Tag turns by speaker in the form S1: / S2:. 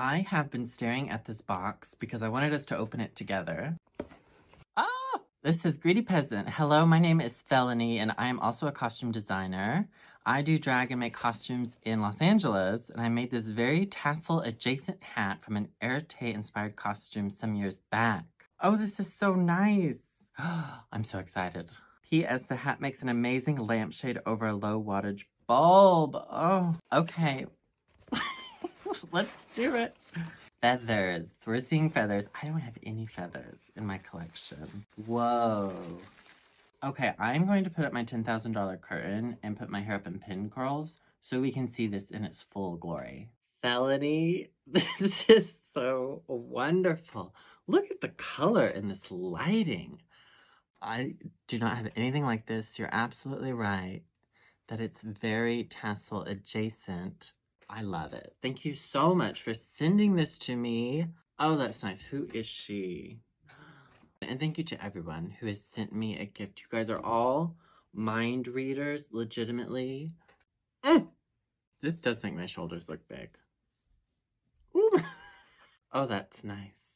S1: I have been staring at this box because I wanted us to open it together. Ah! This is Greedy Peasant. Hello, my name is Felony, and I am also a costume designer. I do drag and make costumes in Los Angeles, and I made this very tassel-adjacent hat from an Erté-inspired costume some years back. Oh, this is so nice! I'm so excited. P.S. The hat makes an amazing lampshade over a low wattage bulb. Oh, okay. Let's do it. Feathers. We're seeing feathers. I don't have any feathers in my collection. Whoa. Okay, I'm going to put up my $10,000 curtain and put my hair up in pin curls so we can see this in its full glory. Felony, this is so wonderful. Look at the color in this lighting. I do not have anything like this. You're absolutely right that it's very tassel adjacent. I love it. Thank you so much for sending this to me. Oh, that's nice. Who is she? And thank you to everyone who has sent me a gift. You guys are all mind readers, legitimately. Mm. This does make my shoulders look big. Ooh. oh, that's nice.